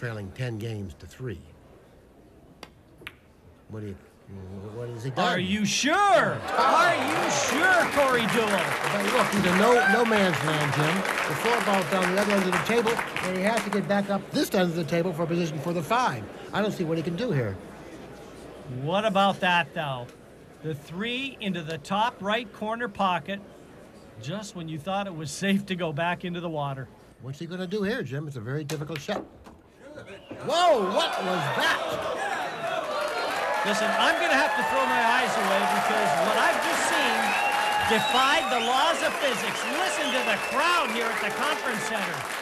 trailing 10 games to three. What do you, what has he done? Are you sure? Are you sure, Corey Deuel? But look, he's a no, no man's land, Jim. The four ball's down the other end of the table, and he has to get back up this end of the table for a position for the five. I don't see what he can do here. What about that, though? The three into the top right corner pocket, just when you thought it was safe to go back into the water. What's he going to do here, Jim? It's a very difficult shot. Whoa, what was that? Listen, I'm going to have to throw my eyes away because what I've just seen defied the laws of physics. Listen to the crowd here at the conference center.